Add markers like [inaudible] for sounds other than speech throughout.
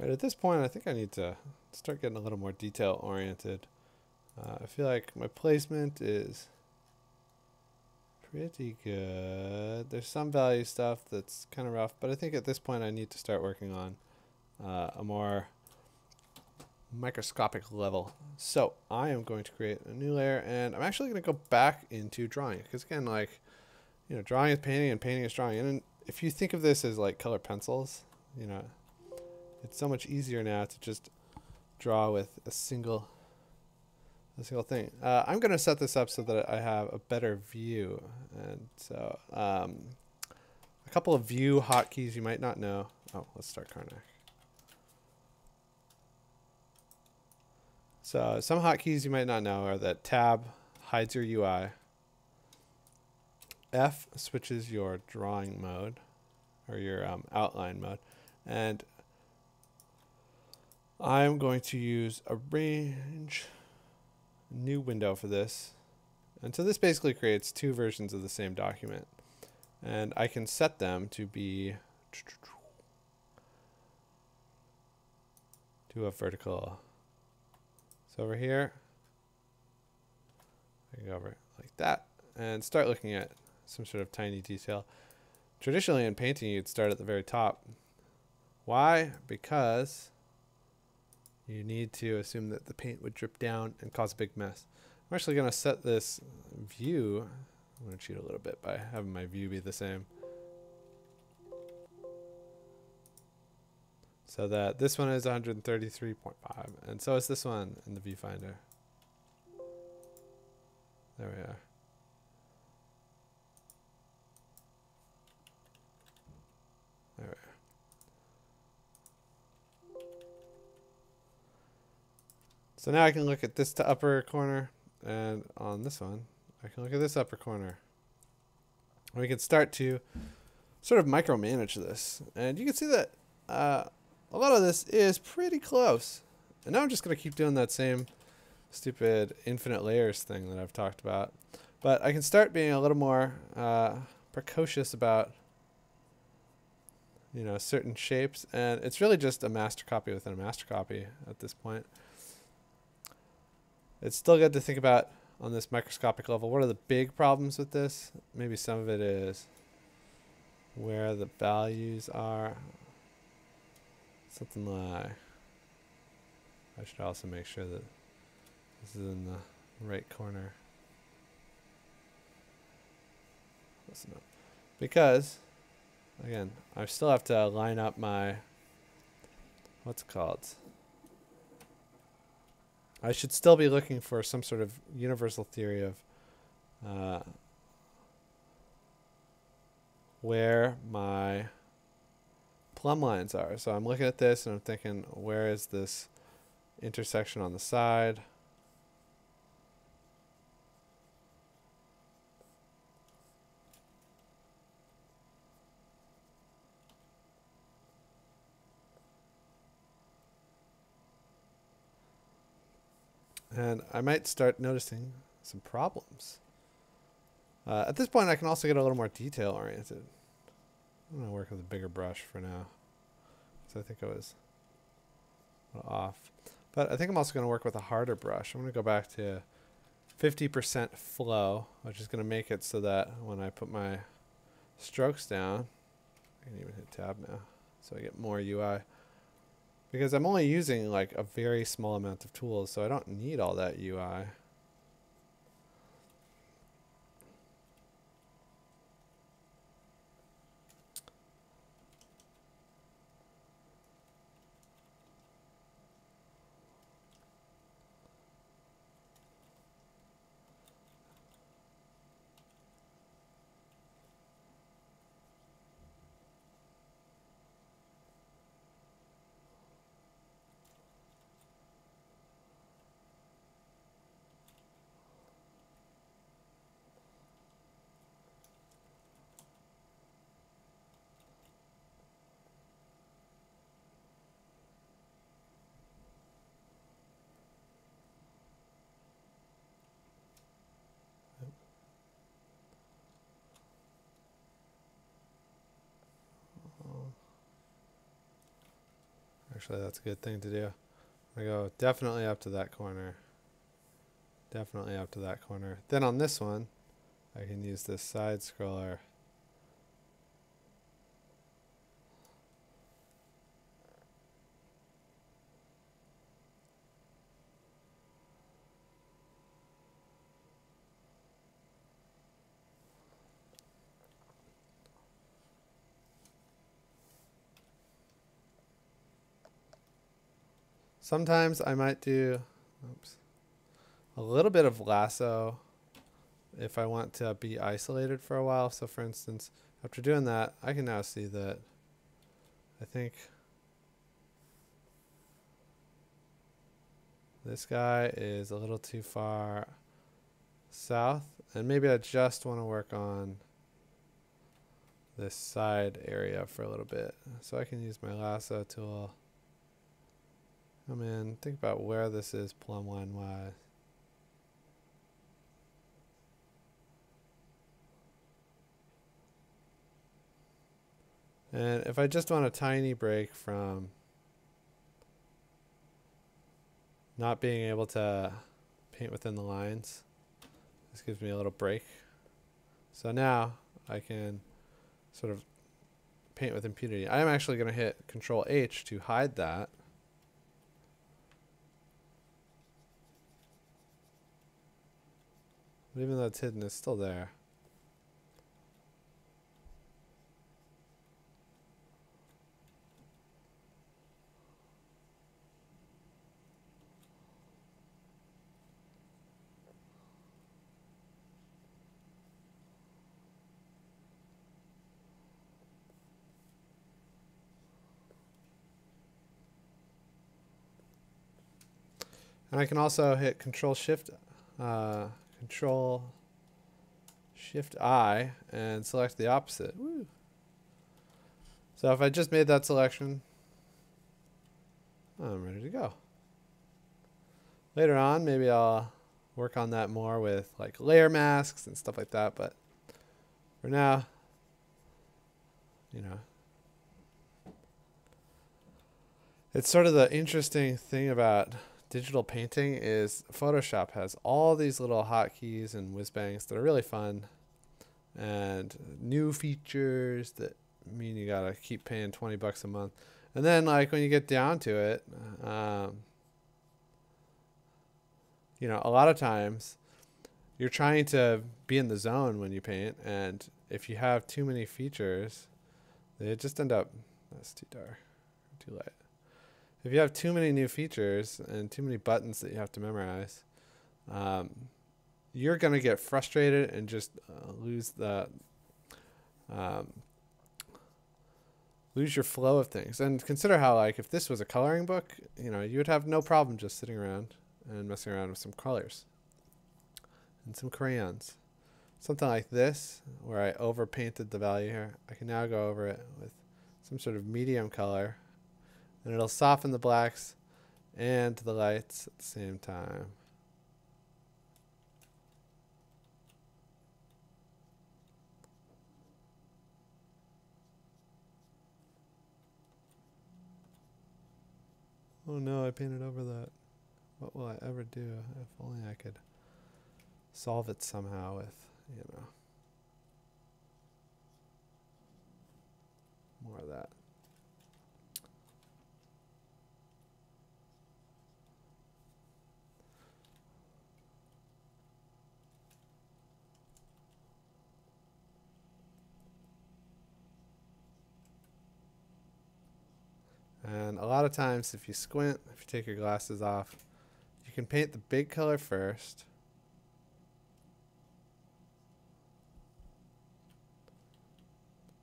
Right, at this point, I think I need to start getting a little more detail oriented. Uh, I feel like my placement is pretty good. There's some value stuff that's kind of rough, but I think at this point I need to start working on uh, a more microscopic level. So I am going to create a new layer and I'm actually going to go back into drawing because again, like, you know, drawing is painting and painting is drawing. And if you think of this as like color pencils, you know, it's so much easier now to just draw with a single a single thing. Uh, I'm going to set this up so that I have a better view. And so um, a couple of view hotkeys you might not know. Oh, let's start Karnak. So some hotkeys you might not know are that tab hides your UI. F switches your drawing mode or your um, outline mode. And I'm going to use arrange new window for this. And so this basically creates two versions of the same document. And I can set them to be to a vertical. So over here, I can go over like that and start looking at some sort of tiny detail. Traditionally in painting, you'd start at the very top. Why? Because you need to assume that the paint would drip down and cause a big mess. I'm actually going to set this view, I'm going to cheat a little bit by having my view be the same. So that this one is 133.5 and so is this one in the viewfinder. There we are. So now I can look at this to upper corner and on this one, I can look at this upper corner. We can start to sort of micromanage this. And you can see that uh, a lot of this is pretty close. And now I'm just going to keep doing that same stupid infinite layers thing that I've talked about. But I can start being a little more uh, precocious about you know certain shapes and it's really just a master copy within a master copy at this point it's still good to think about on this microscopic level. What are the big problems with this? Maybe some of it is where the values are. Something like, I should also make sure that this is in the right corner. Listen up. Because, again, I still have to line up my, what's it called? I should still be looking for some sort of universal theory of uh, where my plumb lines are. So I'm looking at this and I'm thinking, where is this intersection on the side? And I might start noticing some problems. Uh, at this point, I can also get a little more detail oriented. I'm going to work with a bigger brush for now. So I think I was off. But I think I'm also going to work with a harder brush. I'm going to go back to 50% flow, which is going to make it so that when I put my strokes down, I can even hit tab now, so I get more UI because I'm only using like a very small amount of tools, so I don't need all that UI. Actually, that's a good thing to do. I go definitely up to that corner. Definitely up to that corner. Then on this one, I can use this side scroller. Sometimes I might do oops, a little bit of lasso if I want to be isolated for a while. So for instance, after doing that, I can now see that I think this guy is a little too far south and maybe I just want to work on this side area for a little bit. So I can use my lasso tool. Come in, think about where this is plumb line wise. And if I just want a tiny break from not being able to paint within the lines, this gives me a little break. So now I can sort of paint with impunity. I'm actually going to hit Control H to hide that. But even though it's hidden, it's still there. And I can also hit Control Shift, uh, Control Shift I, and select the opposite. Woo. So if I just made that selection, I'm ready to go. Later on, maybe I'll work on that more with like layer masks and stuff like that. But for now, you know, it's sort of the interesting thing about digital painting is Photoshop has all these little hotkeys and whiz bangs that are really fun and new features that mean you gotta keep paying 20 bucks a month. And then like when you get down to it, um, you know, a lot of times you're trying to be in the zone when you paint and if you have too many features, they just end up, that's too dark, too light if you have too many new features and too many buttons that you have to memorize, um, you're going to get frustrated and just uh, lose the um, lose your flow of things. And consider how like if this was a coloring book, you know, you would have no problem just sitting around and messing around with some colors and some crayons. Something like this, where I overpainted the value here, I can now go over it with some sort of medium color and it'll soften the blacks and the lights at the same time. Oh no, I painted over that. What will I ever do? If only I could solve it somehow with, you know, more of that. And a lot of times, if you squint, if you take your glasses off, you can paint the big color first.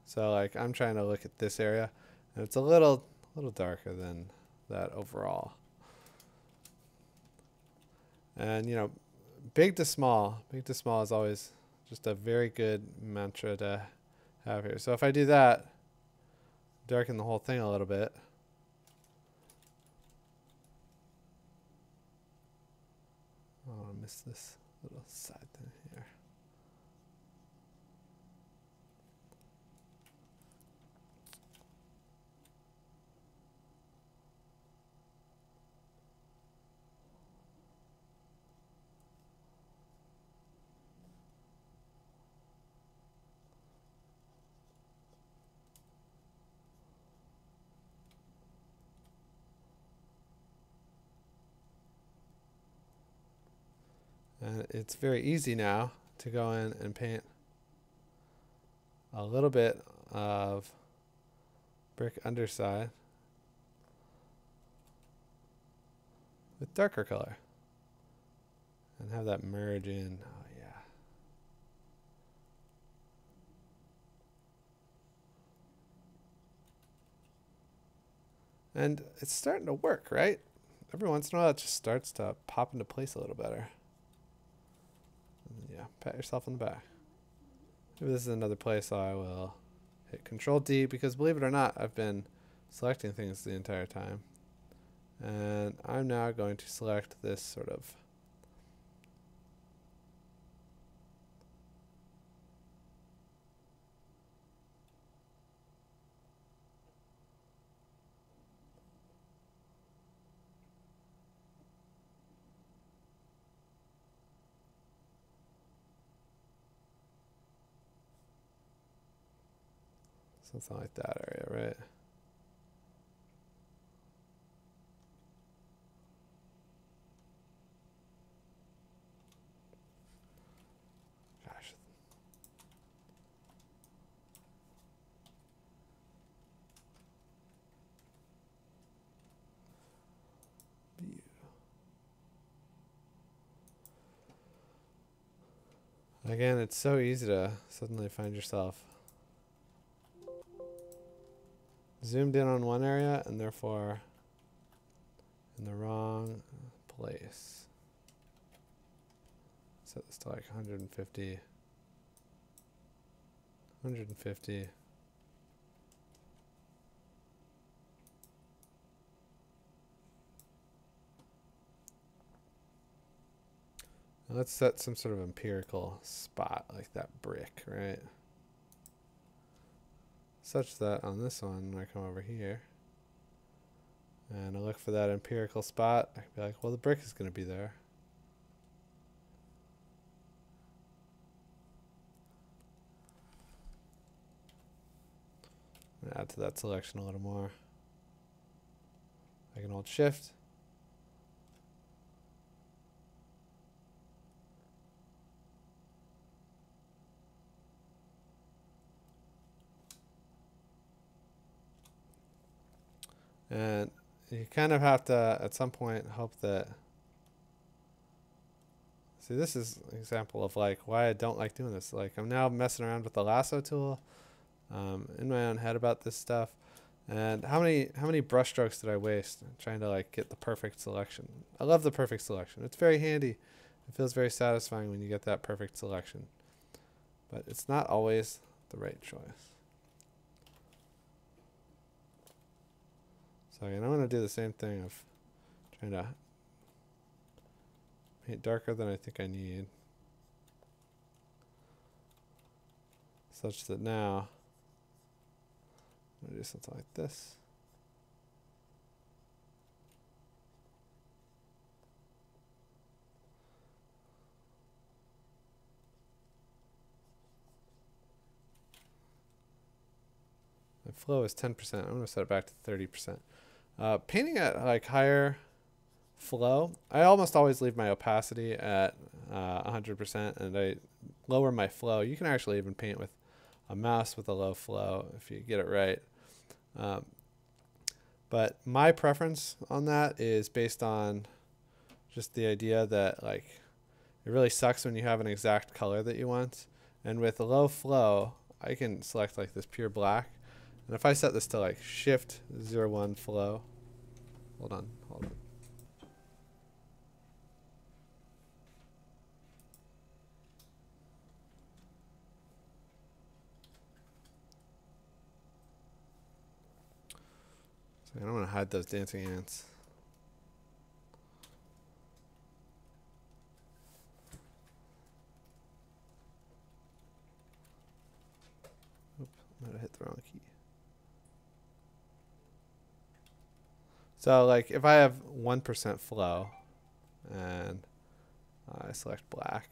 So like I'm trying to look at this area and it's a little little darker than that overall. And you know, big to small, big to small is always just a very good mantra to have here. So if I do that, darken the whole thing a little bit. Missed this little side thing here. And it's very easy now to go in and paint a little bit of brick underside with darker color and have that merge in. Oh, yeah. And it's starting to work, right? Every once in a while, it just starts to pop into place a little better. Yeah, pat yourself on the back. Maybe this is another place I will hit Control D because believe it or not, I've been selecting things the entire time. And I'm now going to select this sort of Something like that area, right? Again, it's so easy to suddenly find yourself zoomed in on one area and therefore in the wrong place. Set this to like 150. 150. Let's set some sort of empirical spot like that brick, right? Such that on this one, when I come over here and I look for that empirical spot, I can be like, well, the brick is going to be there. add to that selection a little more. I can hold shift And you kind of have to, at some point, hope that. See, this is an example of like why I don't like doing this. Like I'm now messing around with the lasso tool, um, in my own head about this stuff, and how many how many brush strokes did I waste trying to like get the perfect selection? I love the perfect selection. It's very handy. It feels very satisfying when you get that perfect selection, but it's not always the right choice. So again, I'm going to do the same thing of trying to paint darker than I think I need. Such that now, I'm going to do something like this. My flow is 10%. I'm going to set it back to 30%. Uh, painting at like higher flow, I almost always leave my opacity at uh, 100% and I lower my flow. You can actually even paint with a mouse with a low flow if you get it right. Um, but my preference on that is based on just the idea that like it really sucks when you have an exact color that you want. And with a low flow, I can select like this pure black and if I set this to like shift zero one flow, hold on, hold on. So I don't want to hide those dancing ants. Might hit the wrong key. So like if I have 1% flow and I select black,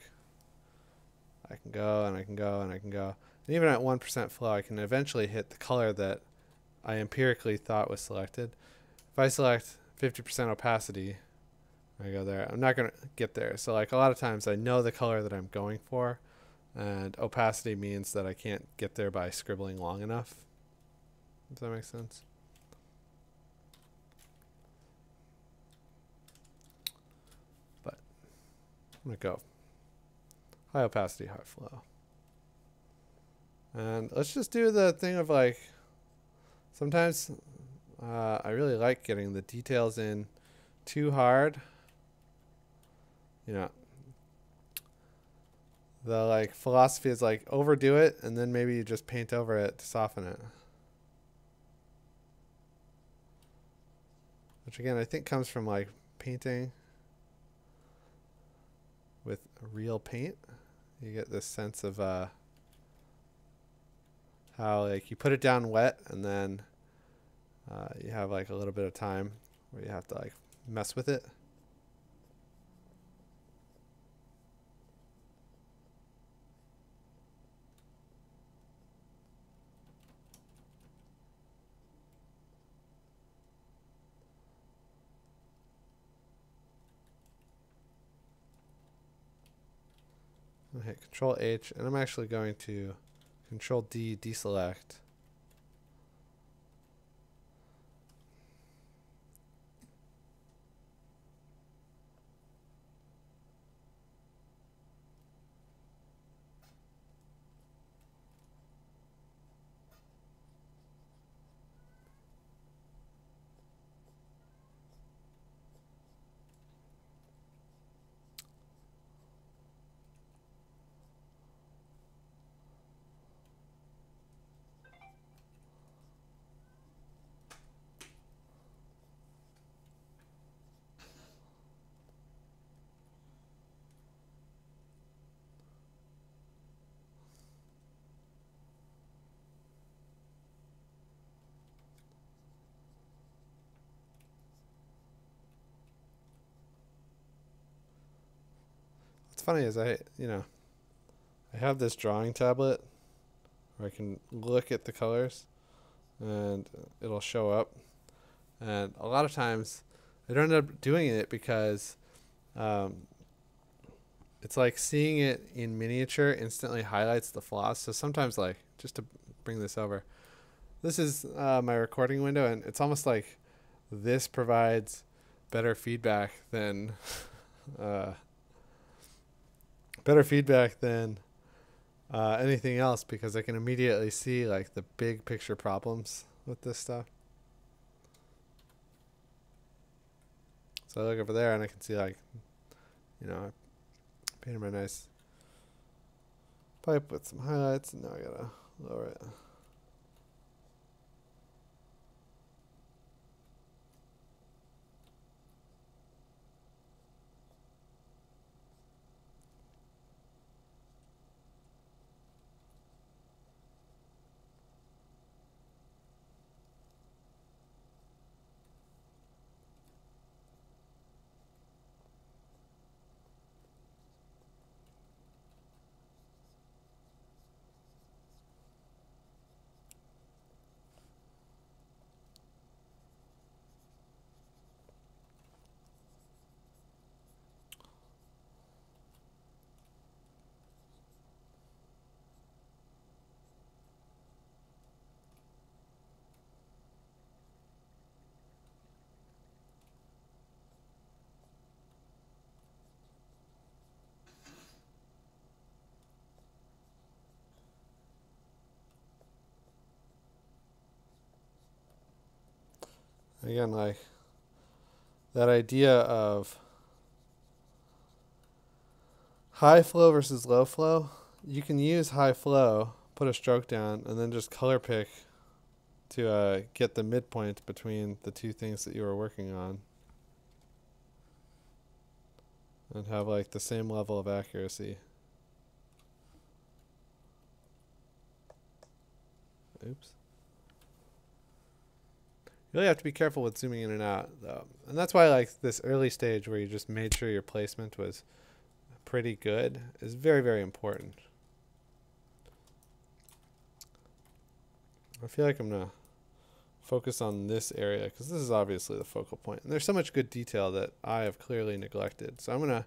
I can go and I can go and I can go. And even at 1% flow, I can eventually hit the color that I empirically thought was selected. If I select 50% opacity I go there. I'm not gonna get there. So like a lot of times I know the color that I'm going for, and opacity means that I can't get there by scribbling long enough. Does that make sense? I'm gonna go high opacity, high flow. And let's just do the thing of like, sometimes uh, I really like getting the details in too hard. You know, the like philosophy is like overdo it and then maybe you just paint over it to soften it. Which again, I think comes from like painting real paint. You get this sense of uh, how like you put it down wet and then uh, you have like a little bit of time where you have to like mess with it. Hit Control H, and I'm actually going to Control D deselect. Funny is I, you know, I have this drawing tablet where I can look at the colors and it'll show up. And a lot of times I don't end up doing it because um, it's like seeing it in miniature instantly highlights the flaws. So sometimes, like, just to bring this over, this is uh, my recording window, and it's almost like this provides better feedback than. [laughs] Uh, better feedback than uh, anything else because I can immediately see like the big picture problems with this stuff. So I look over there and I can see like, you know, I painted my nice pipe with some highlights and now I gotta lower it. Again, like that idea of high flow versus low flow, you can use high flow, put a stroke down, and then just color pick to uh, get the midpoint between the two things that you were working on. And have like the same level of accuracy. Oops. You really have to be careful with zooming in and out, though. And that's why, like, this early stage where you just made sure your placement was pretty good is very, very important. I feel like I'm going to focus on this area because this is obviously the focal point. And there's so much good detail that I have clearly neglected. So I'm going to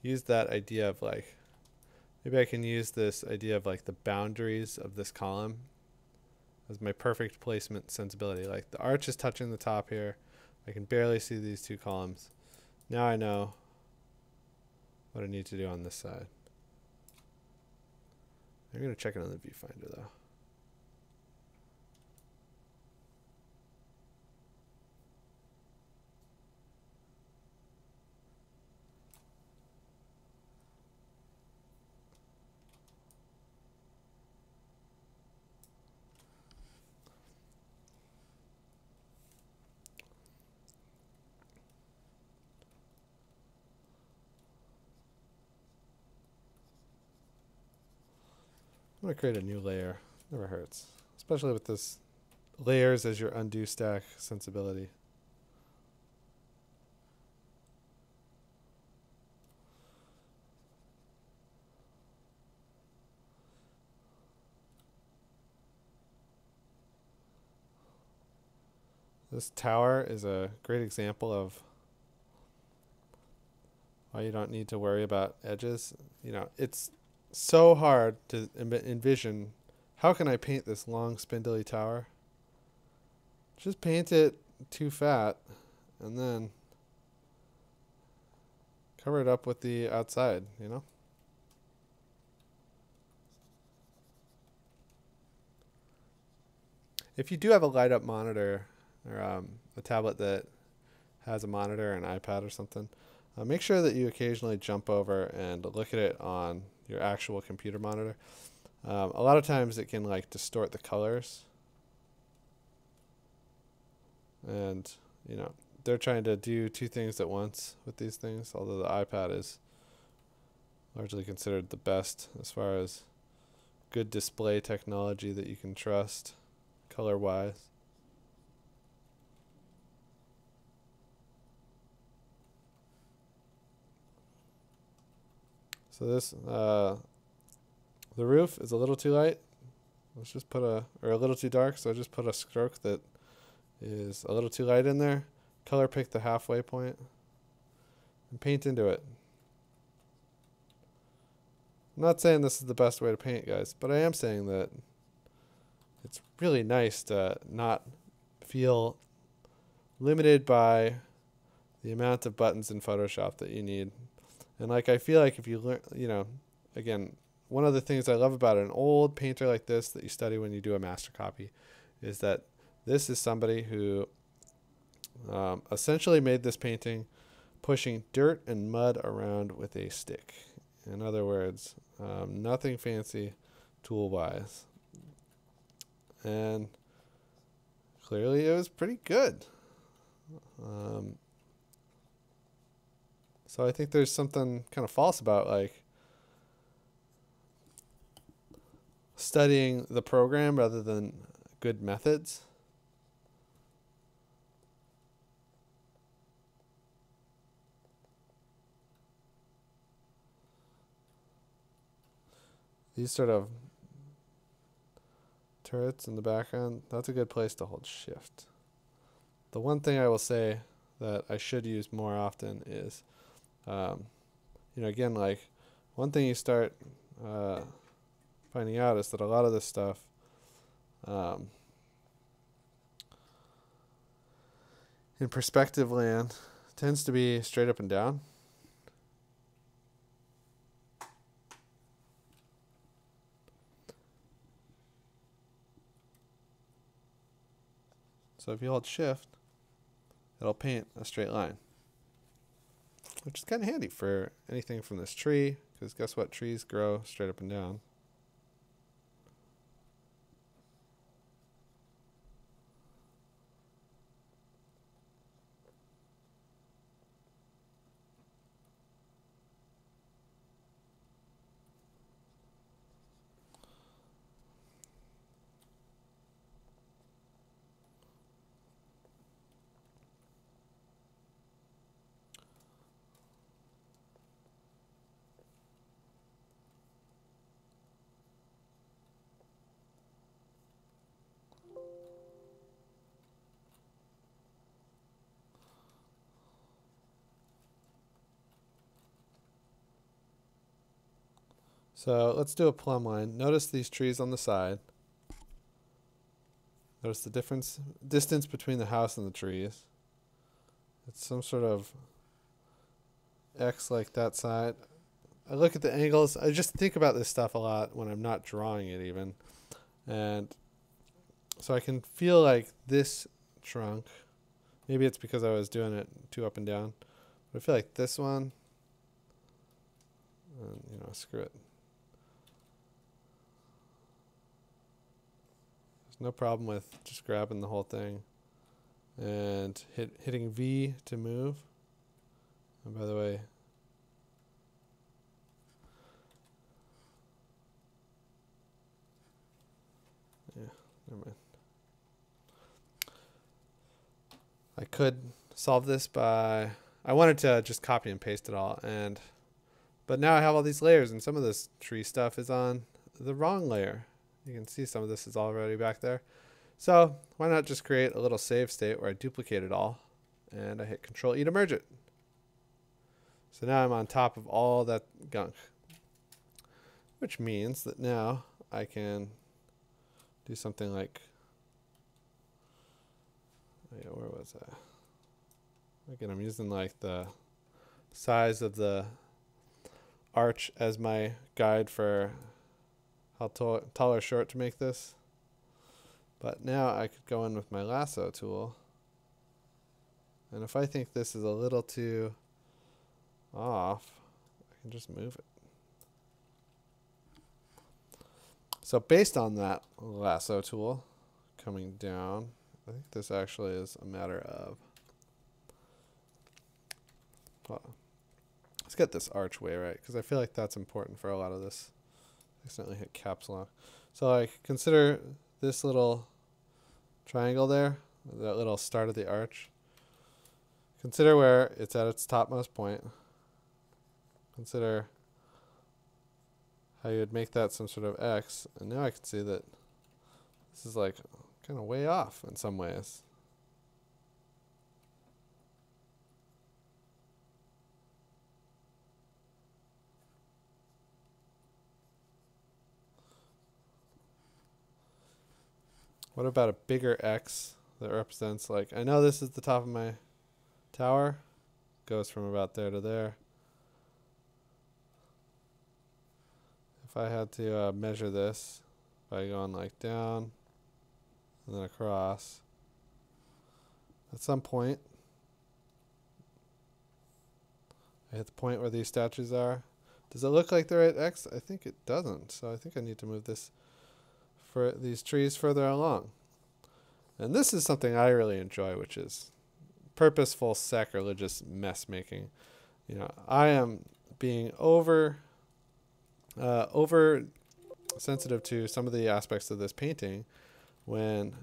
use that idea of like, maybe I can use this idea of like the boundaries of this column as my perfect placement sensibility. Like the arch is touching the top here. I can barely see these two columns. Now I know what I need to do on this side. I'm going to check it on the viewfinder though. I'm gonna create a new layer. Never hurts. Especially with this layers as your undo stack sensibility. This tower is a great example of why you don't need to worry about edges. You know, it's so hard to envision how can I paint this long spindly tower? Just paint it too fat and then cover it up with the outside, you know? If you do have a light up monitor or um, a tablet that has a monitor, an iPad or something, uh, make sure that you occasionally jump over and look at it on your actual computer monitor. Um, a lot of times it can like distort the colors. And, you know, they're trying to do two things at once with these things, although the iPad is largely considered the best as far as good display technology that you can trust color wise. So this, uh, the roof is a little too light. Let's just put a, or a little too dark, so I just put a stroke that is a little too light in there. Color pick the halfway point and paint into it. I'm not saying this is the best way to paint, guys, but I am saying that it's really nice to not feel limited by the amount of buttons in Photoshop that you need and like I feel like if you learn, you know, again, one of the things I love about an old painter like this that you study when you do a master copy is that this is somebody who um, essentially made this painting pushing dirt and mud around with a stick. In other words, um, nothing fancy tool wise. And clearly it was pretty good. Um, so I think there's something kind of false about like studying the program rather than good methods. These sort of turrets in the background, that's a good place to hold shift. The one thing I will say that I should use more often is um, you know, again, like one thing you start uh, finding out is that a lot of this stuff um, in perspective land tends to be straight up and down. So if you hold shift, it'll paint a straight line which is kind of handy for anything from this tree, because guess what? Trees grow straight up and down. So let's do a plumb line. Notice these trees on the side. Notice the difference distance between the house and the trees. It's some sort of X like that side. I look at the angles. I just think about this stuff a lot when I'm not drawing it even. And so I can feel like this trunk. Maybe it's because I was doing it too up and down. But I feel like this one. And, you know, screw it. No problem with just grabbing the whole thing and hit hitting V to move. And by the way, yeah, never mind. I could solve this by I wanted to just copy and paste it all and but now I have all these layers and some of this tree stuff is on the wrong layer. You can see some of this is already back there. So why not just create a little save state where I duplicate it all and I hit Control E to merge it. So now I'm on top of all that gunk, which means that now I can do something like, oh where was I? Again, I'm using like the size of the arch as my guide for how tall, tall or short to make this. But now I could go in with my lasso tool. And if I think this is a little too off, I can just move it. So based on that lasso tool coming down, I think this actually is a matter of, well, let's get this archway right, because I feel like that's important for a lot of this. Accidentally hit caps lock. So I consider this little triangle there, that little start of the arch. Consider where it's at its topmost point. Consider how you would make that some sort of X. And now I can see that this is like kind of way off in some ways. What about a bigger X that represents like, I know this is the top of my tower. Goes from about there to there. If I had to uh, measure this by going like down and then across, at some point, I hit the point where these statues are. Does it look like they're at X? I think it doesn't. So I think I need to move this for these trees further along. And this is something I really enjoy, which is purposeful sacrilegious mess making. You know, I am being over uh, over sensitive to some of the aspects of this painting when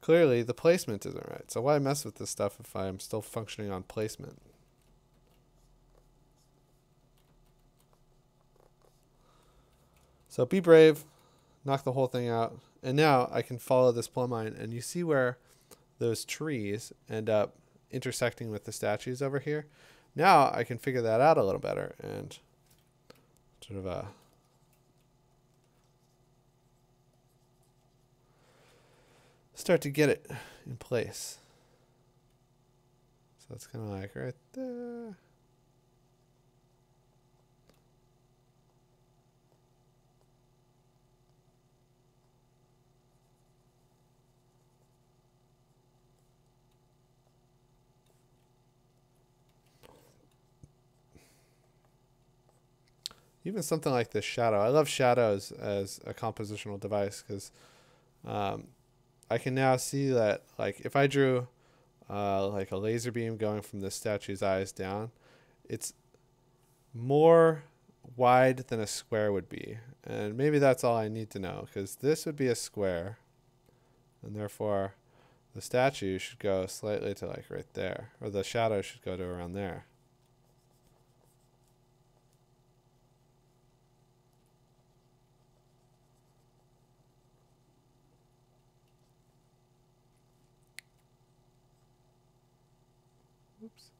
clearly the placement isn't right. So why mess with this stuff if I'm still functioning on placement? So be brave, knock the whole thing out. And now I can follow this plumb line and you see where those trees end up intersecting with the statues over here. Now I can figure that out a little better and sort of uh, start to get it in place. So it's kind of like right there. Even something like this shadow. I love shadows as a compositional device because um, I can now see that like if I drew uh, like a laser beam going from the statue's eyes down, it's more wide than a square would be. And maybe that's all I need to know because this would be a square and therefore the statue should go slightly to like right there or the shadow should go to around there. Oops.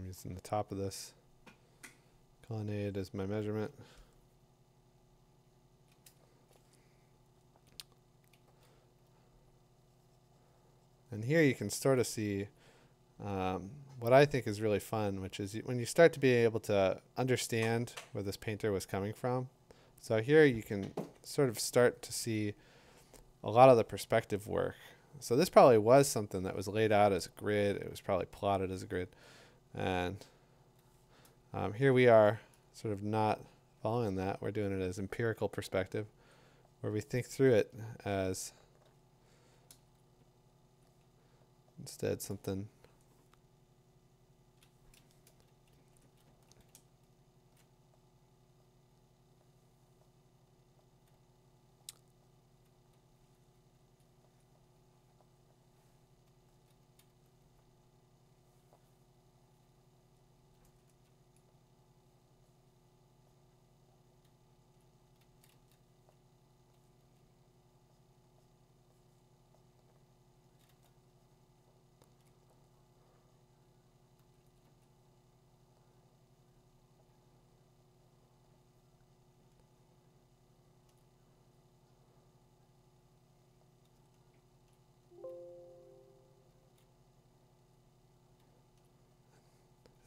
I'm using the top of this Colonnade is my measurement. And here you can sort of see um, what I think is really fun, which is when you start to be able to understand where this painter was coming from. So here you can sort of start to see a lot of the perspective work. So this probably was something that was laid out as a grid. It was probably plotted as a grid. And um, here we are sort of not following that. We're doing it as empirical perspective where we think through it as instead something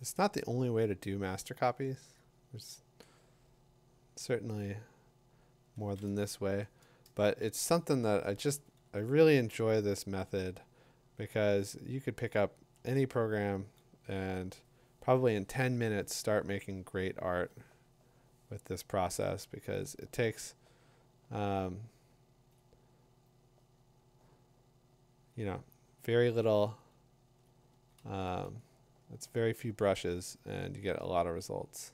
It's not the only way to do master copies. There's certainly more than this way, but it's something that I just I really enjoy this method because you could pick up any program and probably in 10 minutes start making great art with this process because it takes um, you know very little um, it's very few brushes and you get a lot of results.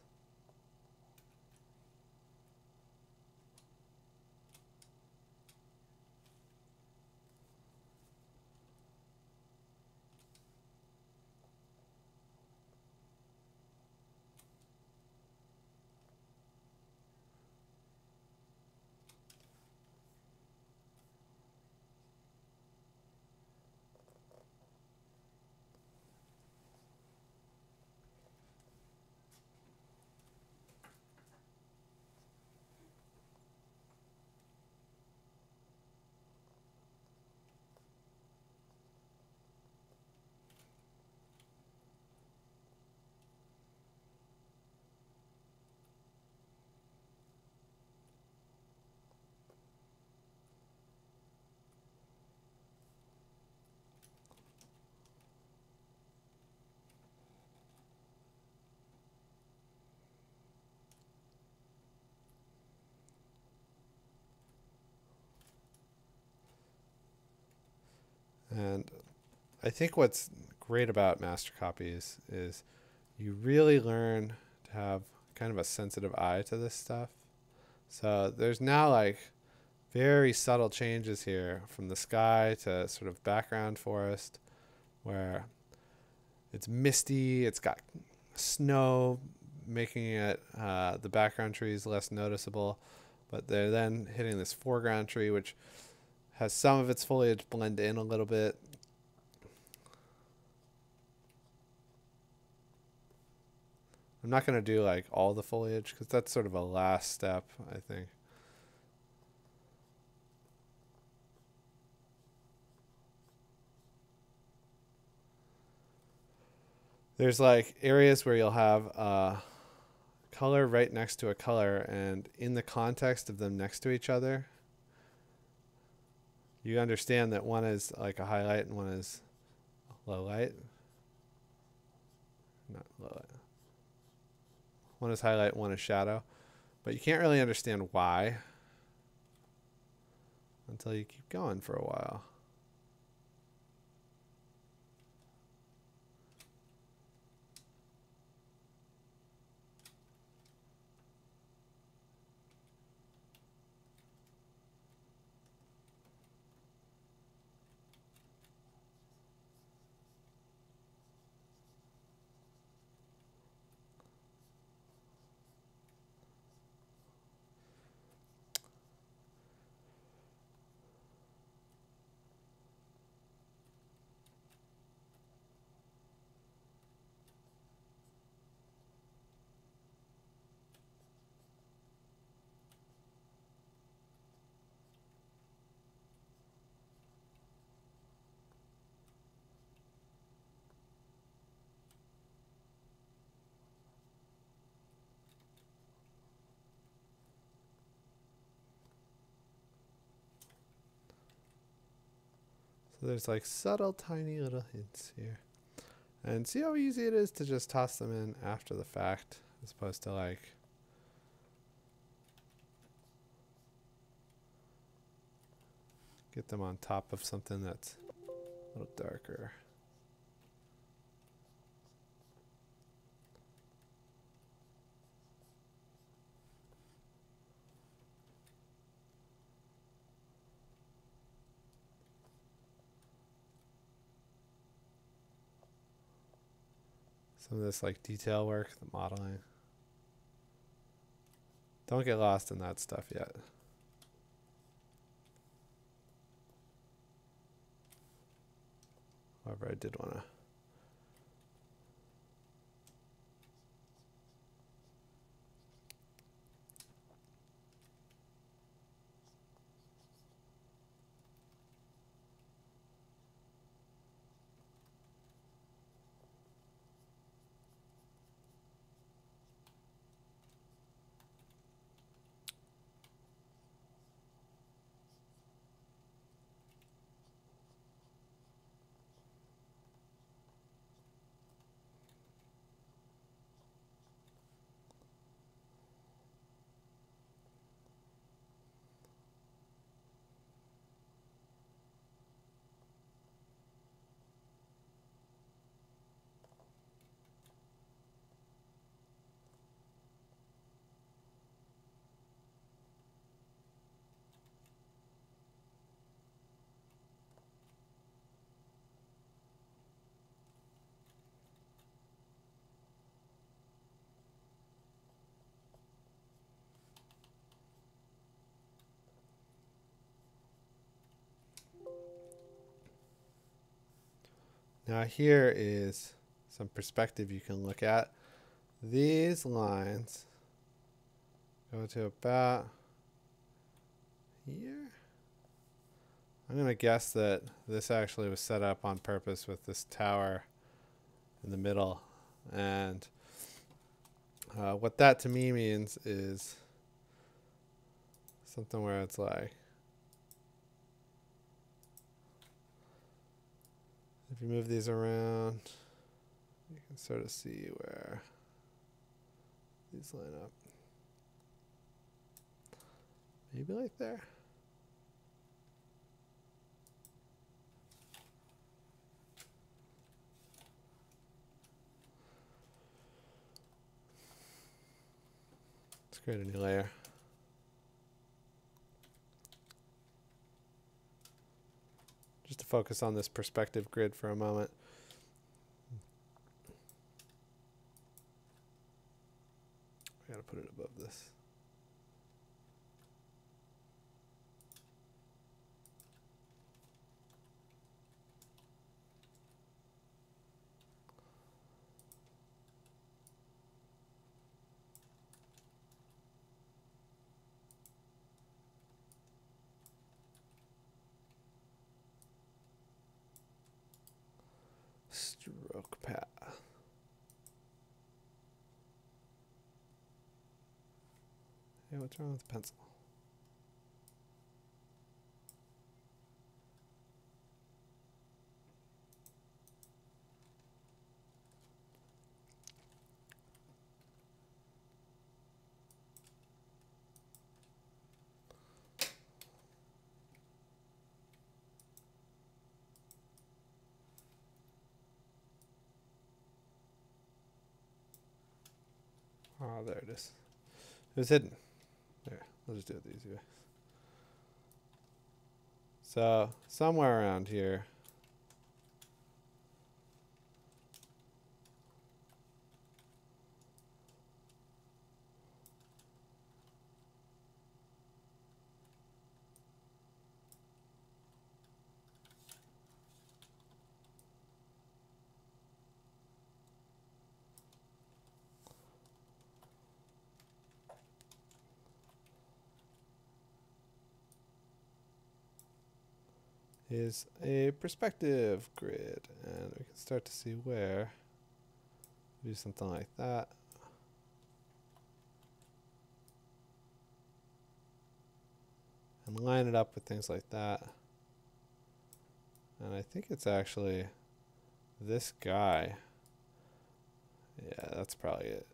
And I think what's great about master copies is you really learn to have kind of a sensitive eye to this stuff. So there's now like very subtle changes here from the sky to sort of background forest where it's misty, it's got snow making it uh, the background trees less noticeable, but they're then hitting this foreground tree which has some of its foliage blend in a little bit. I'm not going to do like all the foliage because that's sort of a last step, I think. There's like areas where you'll have a color right next to a color and in the context of them next to each other, you understand that one is like a highlight and one is low light. Not low light. One is highlight, one is shadow. But you can't really understand why until you keep going for a while. So there's like subtle, tiny little hints here. And see how easy it is to just toss them in after the fact, as opposed to like get them on top of something that's a little darker. Some of this like detail work, the modeling. Don't get lost in that stuff yet. However, I did want to Now here is some perspective you can look at. These lines go to about here. I'm going to guess that this actually was set up on purpose with this tower in the middle. And uh, what that to me means is something where it's like If you move these around, you can sort of see where these line up. Maybe like there. Let's create a new layer. Just to focus on this perspective grid for a moment. I gotta put it above this. stroke path. Hey, what's wrong with the pencil? Oh, there it is. It was hidden. We'll just do it the easy way. So, somewhere around here. Is a perspective grid and we can start to see where do something like that and line it up with things like that And I think it's actually this guy. Yeah, that's probably it.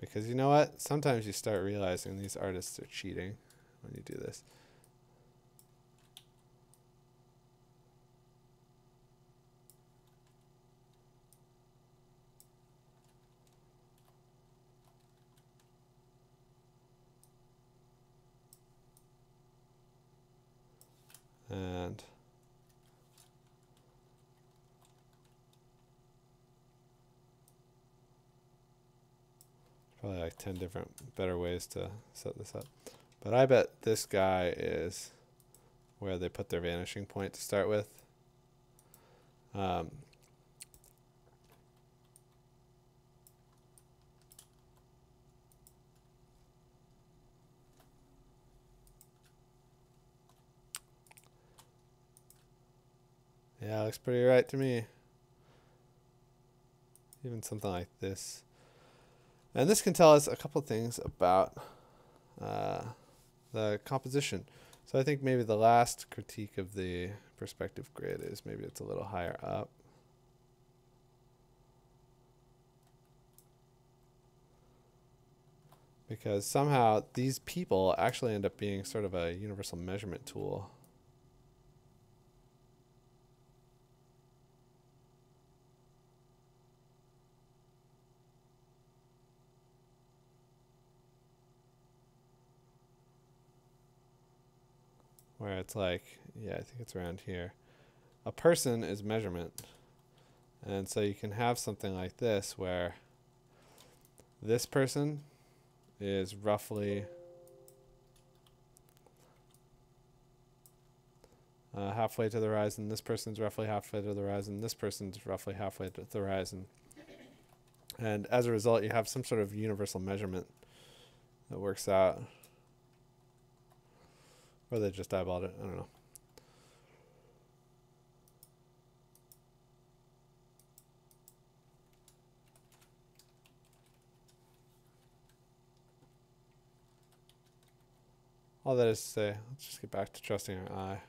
Because you know what? Sometimes you start realizing these artists are cheating when you do this. And probably like 10 different better ways to set this up. But I bet this guy is where they put their vanishing point to start with. Um, yeah, looks pretty right to me. Even something like this. And this can tell us a couple of things about uh, the composition. So I think maybe the last critique of the perspective grid is maybe it's a little higher up. Because somehow these people actually end up being sort of a universal measurement tool. Where it's like, yeah, I think it's around here. A person is measurement. And so you can have something like this where this person is roughly uh, halfway to the horizon. This person's roughly halfway to the horizon. This person's roughly halfway to the horizon. And as a result, you have some sort of universal measurement that works out. Or they just eyeballed it. I don't know. All that is to say, let's just get back to trusting our eye.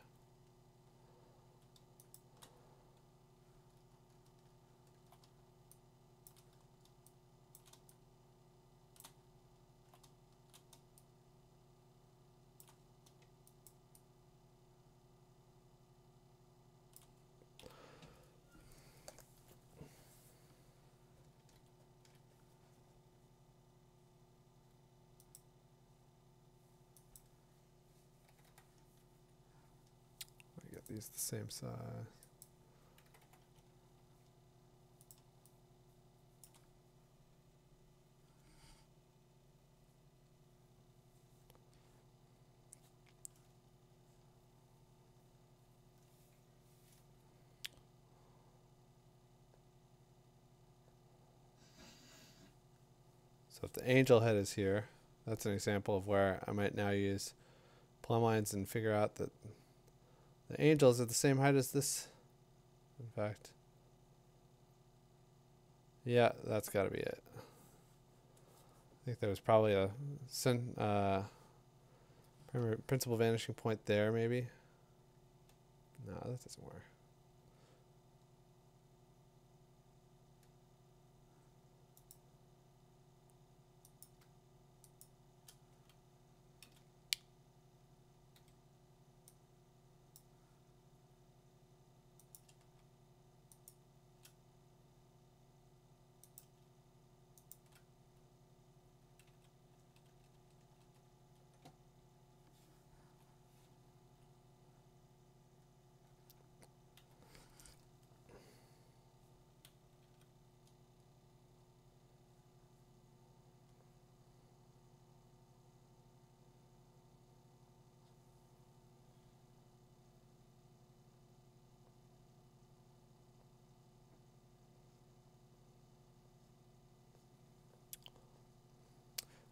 These the same size. So if the angel head is here, that's an example of where I might now use plumb lines and figure out that the angels are the same height as this. In fact. Yeah, that's got to be it. I think there was probably a uh, principal vanishing point there, maybe. No, that doesn't work.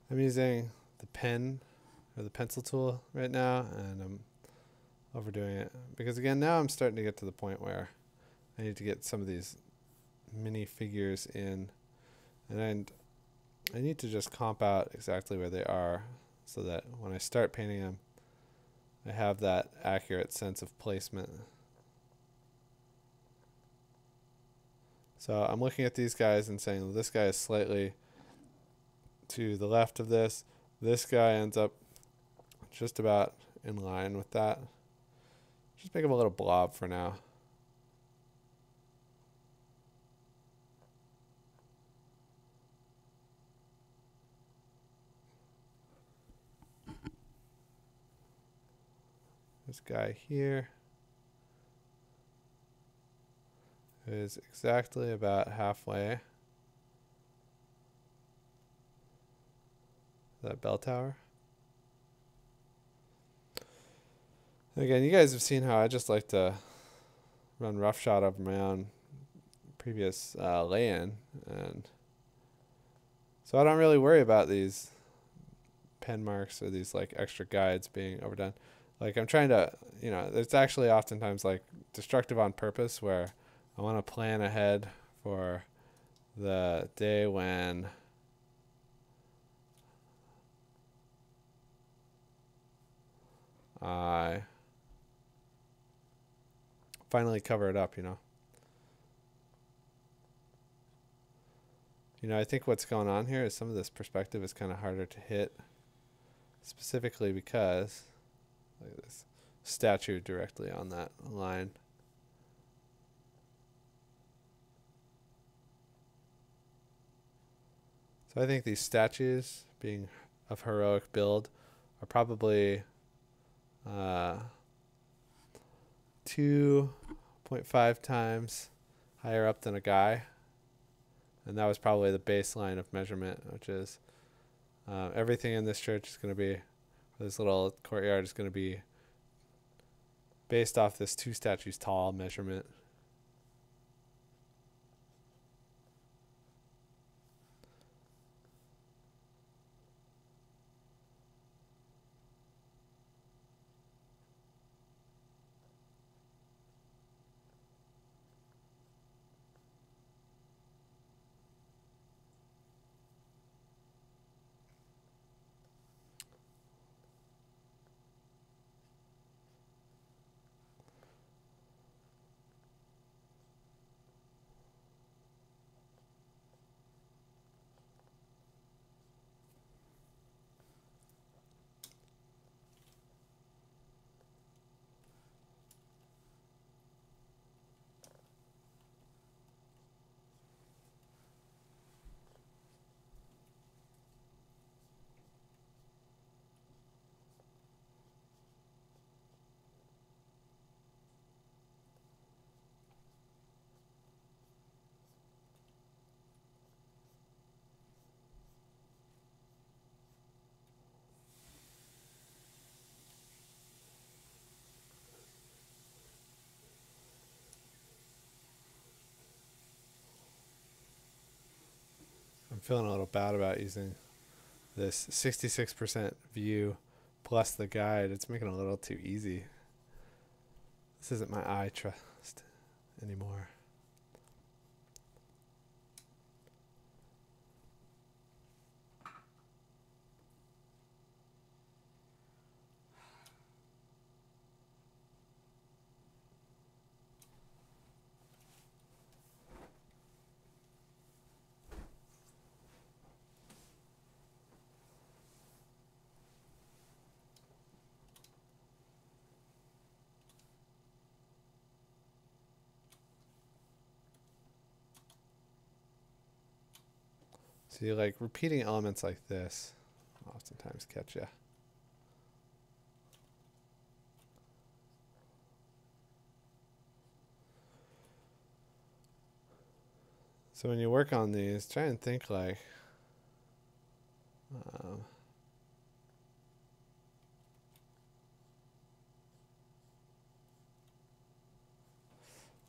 I'm using the pen or the pencil tool right now and I'm overdoing it because again now I'm starting to get to the point where I need to get some of these mini figures in and I need to just comp out exactly where they are so that when I start painting them I have that accurate sense of placement. So I'm looking at these guys and saying this guy is slightly to the left of this. This guy ends up just about in line with that. Just make him a little blob for now. This guy here is exactly about halfway. That bell tower. Again, you guys have seen how I just like to run roughshod over my own previous uh, lay-in, and so I don't really worry about these pen marks or these like extra guides being overdone. Like I'm trying to, you know, it's actually oftentimes like destructive on purpose where I want to plan ahead for the day when I finally cover it up, you know. You know, I think what's going on here is some of this perspective is kind of harder to hit, specifically because look at this statue directly on that line. So I think these statues, being of heroic build, are probably uh, 2.5 times higher up than a guy. And that was probably the baseline of measurement, which is uh, everything in this church is going to be, this little courtyard is going to be based off this two statues tall measurement. Feeling a little bad about using this 66% view plus the guide. It's making it a little too easy. This isn't my eye trust anymore. See, like repeating elements like this oftentimes catch you. So when you work on these, try and think like, um,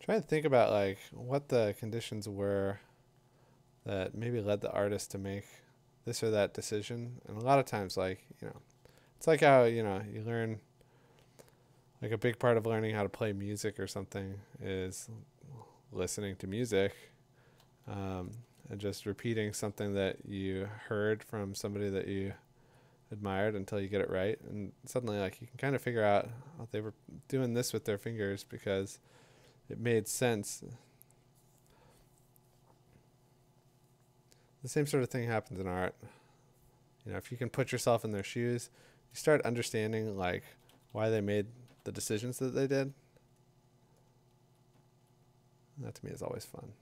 try and think about like what the conditions were that maybe led the artist to make this or that decision. And a lot of times, like, you know, it's like how, you know, you learn, like, a big part of learning how to play music or something is listening to music um, and just repeating something that you heard from somebody that you admired until you get it right. And suddenly, like, you can kind of figure out oh, they were doing this with their fingers because it made sense the same sort of thing happens in art. You know, if you can put yourself in their shoes, you start understanding like why they made the decisions that they did. And that to me is always fun.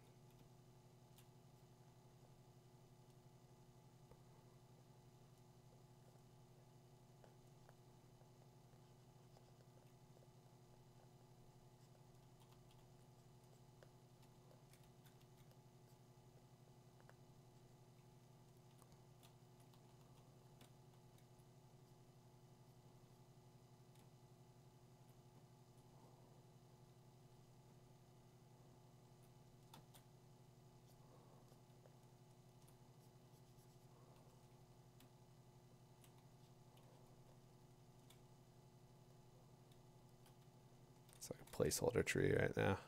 Placeholder tree right now.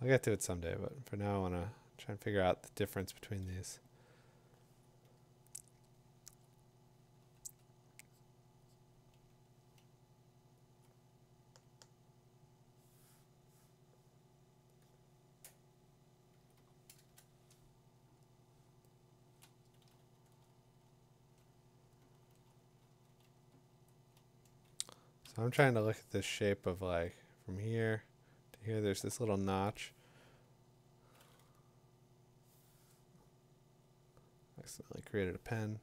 I'll get to it someday, but for now I want to try and figure out the difference between these. I'm trying to look at this shape of like from here to here, there's this little notch. Accidentally created a pen.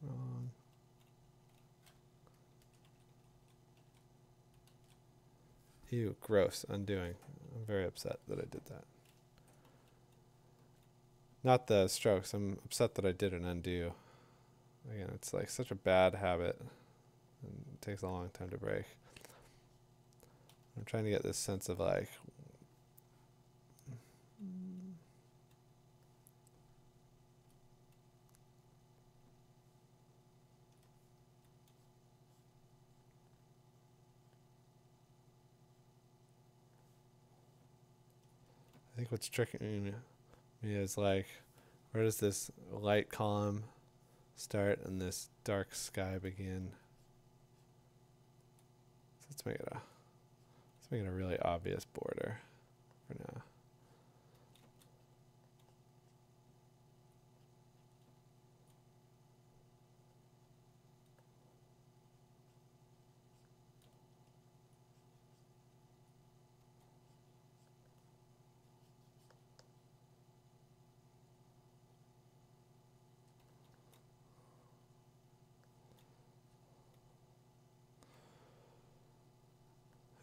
Wrong. Ew, gross. Undoing. I'm very upset that I did that. Not the strokes. I'm upset that I did an undo. Again, it's like such a bad habit. And it takes a long time to break. I'm trying to get this sense of like. Think what's tricking me is like, where does this light column start and this dark sky begin? So let's make it a let's make it a really obvious border for now.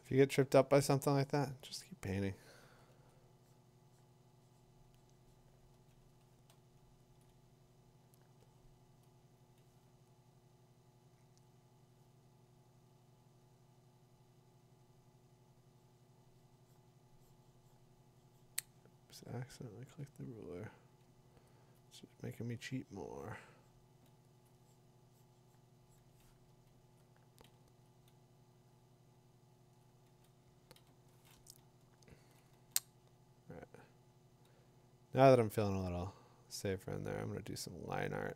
If you get tripped up by something like that, just keep painting. Just accidentally clicked the ruler. It's making me cheat more. Now that I'm feeling a little safer in there, I'm going to do some line art.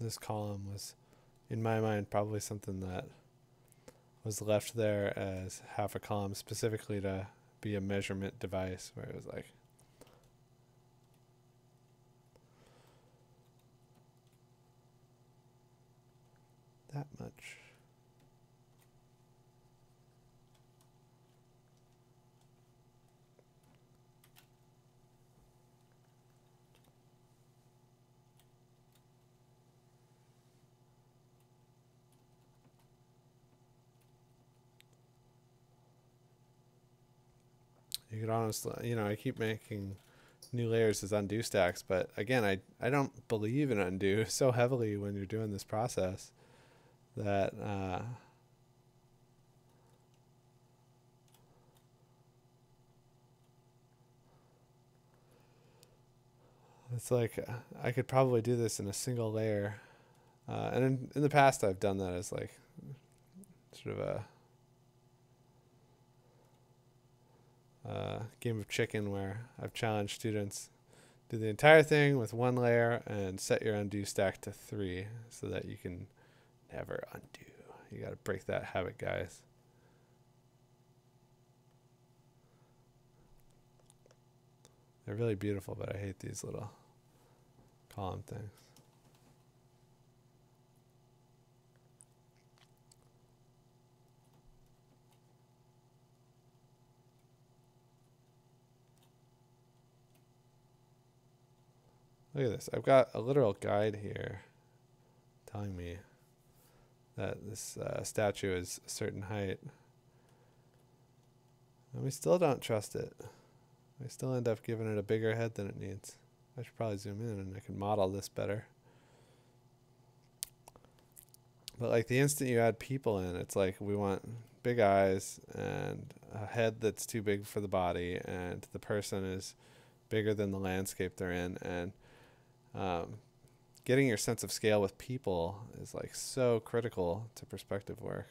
This column was, in my mind, probably something that was left there as half a column specifically to be a measurement device where it was like that much. You could honestly, you know, I keep making new layers as undo stacks, but again, I I don't believe in undo [laughs] so heavily when you're doing this process that uh, it's like uh, I could probably do this in a single layer, uh, and in in the past I've done that as like sort of a uh, game of chicken where I've challenged students do the entire thing with one layer and set your undo stack to three so that you can never undo. You got to break that habit, guys. They're really beautiful, but I hate these little column things. Look at this. I've got a literal guide here telling me that this uh, statue is a certain height. And we still don't trust it. We still end up giving it a bigger head than it needs. I should probably zoom in and I can model this better. But like the instant you add people in, it's like we want big eyes and a head that's too big for the body and the person is bigger than the landscape they're in and um, getting your sense of scale with people is like so critical to perspective work.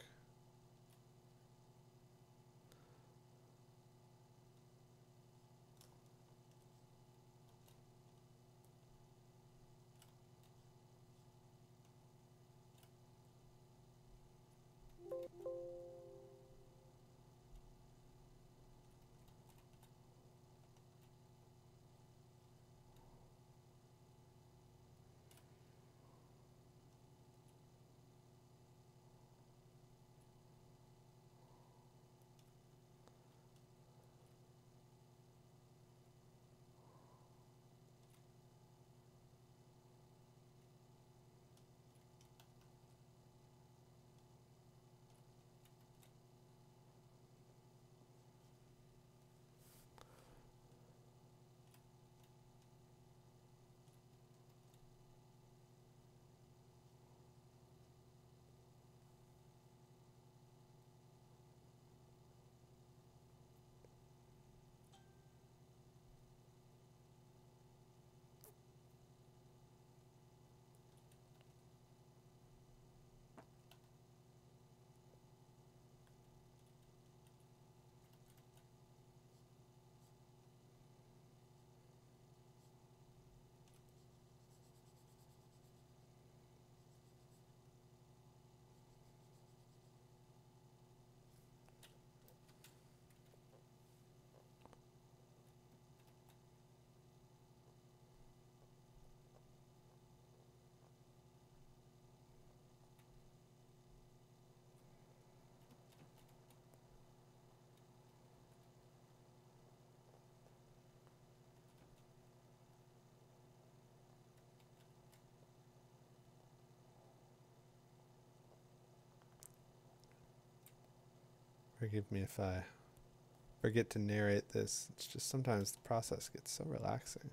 Forgive me if I forget to narrate this. It's just sometimes the process gets so relaxing.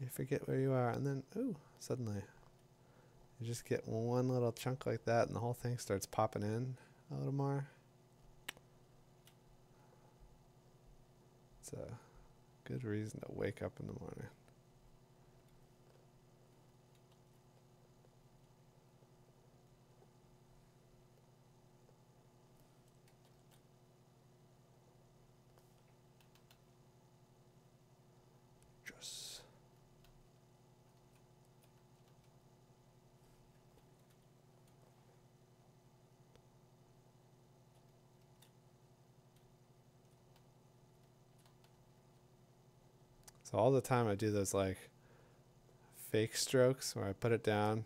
You forget where you are, and then, ooh, suddenly you just get one little chunk like that, and the whole thing starts popping in a little more. It's a good reason to wake up in the morning. So all the time I do those like fake strokes where I put it down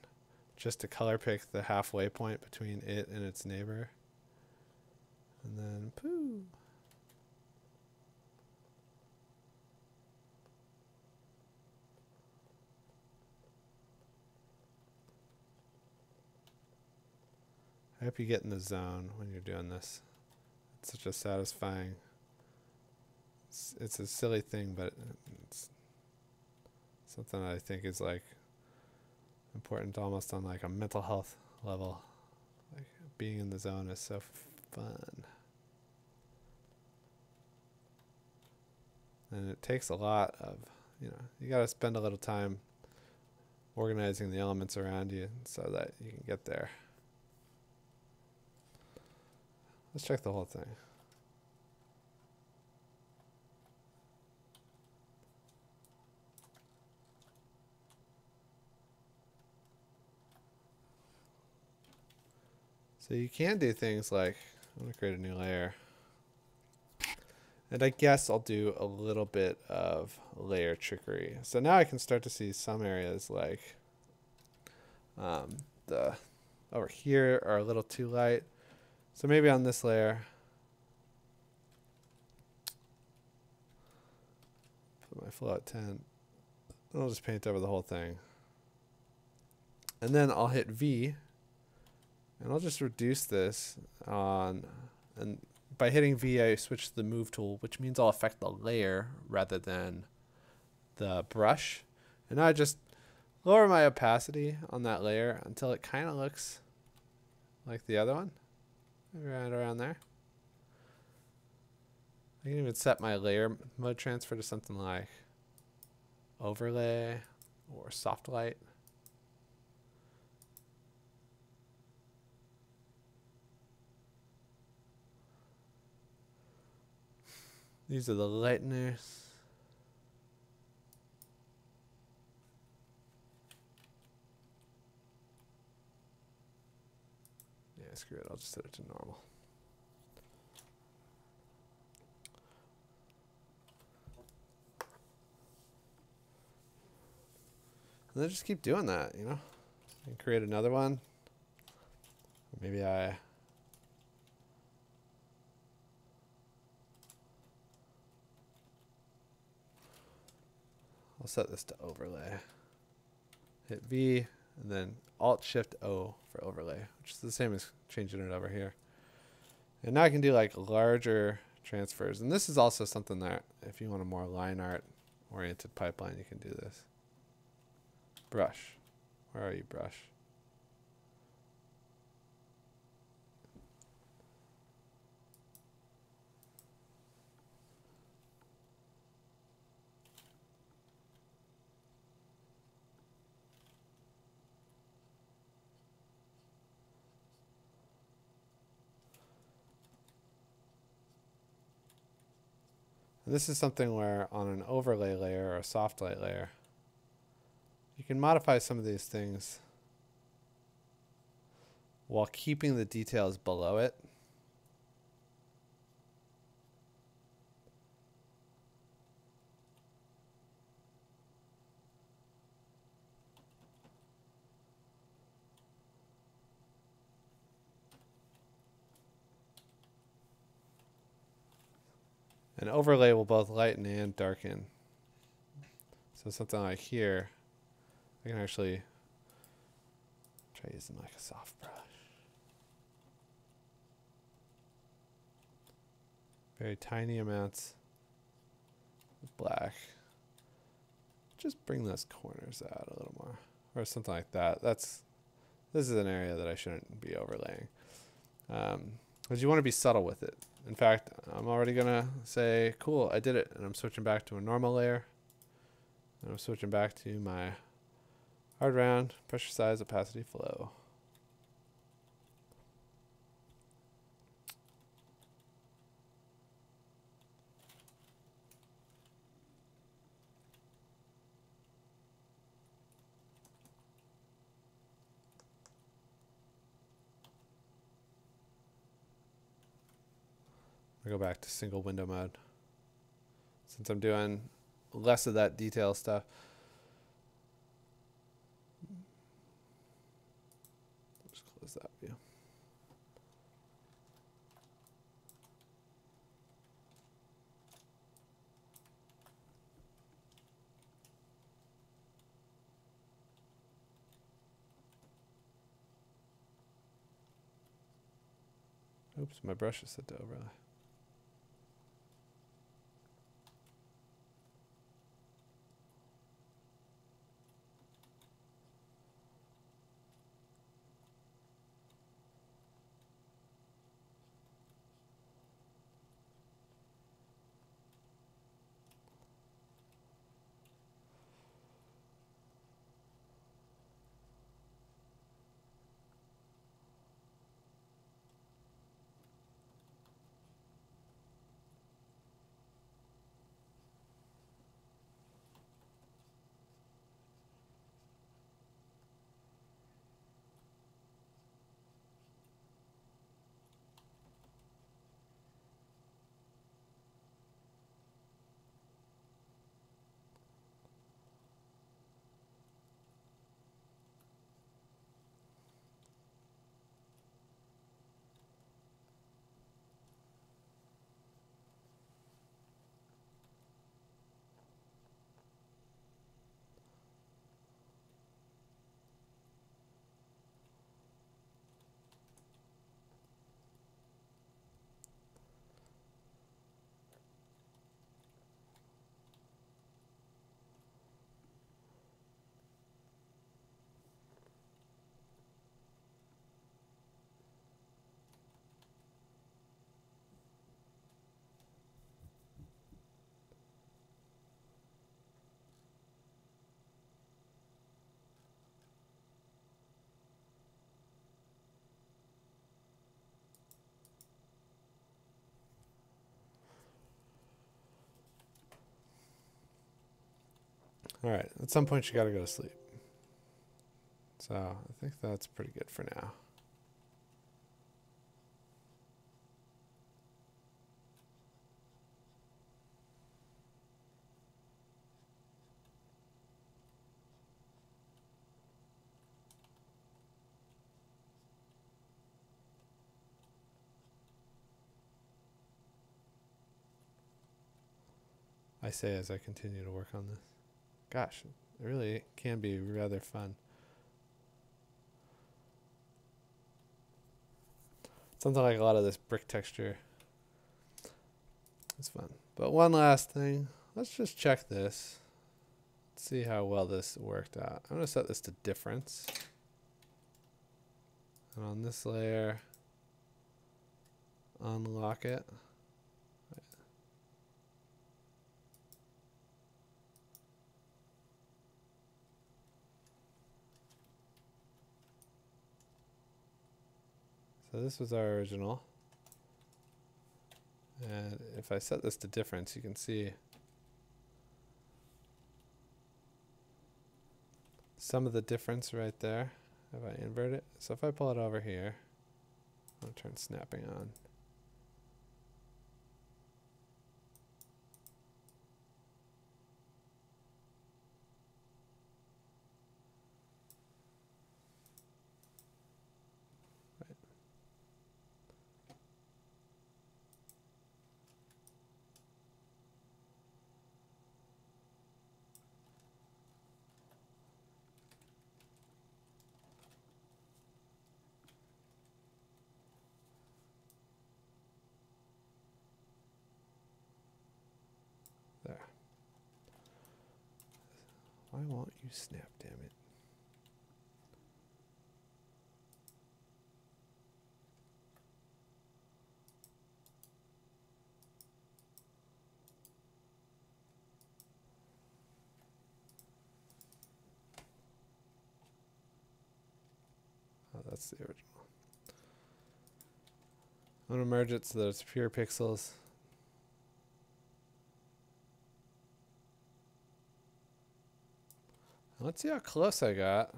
just to color pick the halfway point between it and its neighbor. And then poo. I hope you get in the zone when you're doing this. It's such a satisfying. It's, it's a silly thing, but it's something I think is like important almost on like a mental health level. Like being in the zone is so fun. And it takes a lot of, you know, you got to spend a little time organizing the elements around you so that you can get there. Let's check the whole thing. So you can do things like, I'm going to create a new layer. And I guess I'll do a little bit of layer trickery. So now I can start to see some areas like um, the over here are a little too light. So maybe on this layer, put my flow at 10. And I'll just paint over the whole thing. And then I'll hit V and I'll just reduce this on, and by hitting V, I switch to the move tool, which means I'll affect the layer rather than the brush. And I just lower my opacity on that layer until it kind of looks like the other one, right around there. I can even set my layer mode transfer to something like overlay or soft light. These are the lighteners. Yeah, screw it. I'll just set it to normal. And then just keep doing that, you know? And create another one. Maybe I I'll set this to overlay. Hit V and then Alt Shift O for overlay, which is the same as changing it over here. And now I can do like larger transfers. And this is also something that if you want a more line art oriented pipeline, you can do this. Brush. Where are you, brush? And this is something where on an overlay layer or a soft light layer, you can modify some of these things while keeping the details below it. An overlay will both lighten and darken. So something like here, I can actually try using like a soft brush. Very tiny amounts of black. Just bring those corners out a little more. Or something like that. That's this is an area that I shouldn't be overlaying. Um, because you want to be subtle with it. In fact, I'm already to say, cool, I did it. And I'm switching back to a normal layer. And I'm switching back to my hard round, pressure size, opacity, flow. Go back to single window mode. Since I'm doing less of that detail stuff. Just close that view. Oops, my brush is set to overlay. All right. At some point, you got to go to sleep. So I think that's pretty good for now. I say as I continue to work on this. Gosh, it really can be rather fun. Something like a lot of this brick texture. It's fun. But one last thing. Let's just check this. Let's see how well this worked out. I'm going to set this to difference. And on this layer, unlock it. So this was our original. And if I set this to difference, you can see some of the difference right there if I invert it. So if I pull it over here, I'll turn snapping on. Why won't you snap, damn it? Oh, that's the original. I'm going to merge it so that it's pure pixels. Let's see how close I got.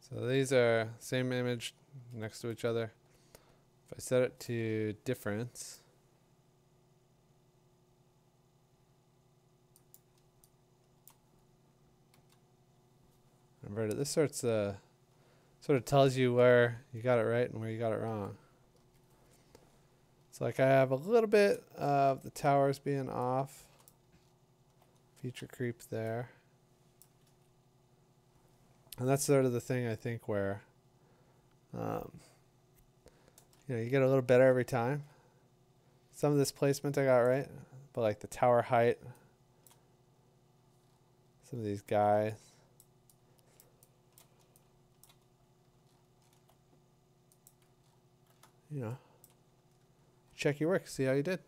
So these are same image next to each other. If I set it to difference, Remember, this sorts of, sort of tells you where you got it right and where you got it wrong. It's like I have a little bit of the towers being off. Feature creep there. And that's sort of the thing I think where, um, you know, you get a little better every time. Some of this placement I got right, but like the tower height, some of these guys. You know, check your work, see how you did.